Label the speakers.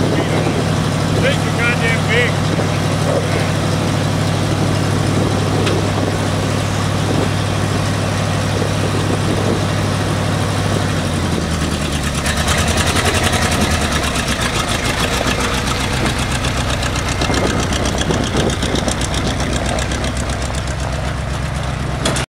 Speaker 1: Thank you on it. Goddamn big.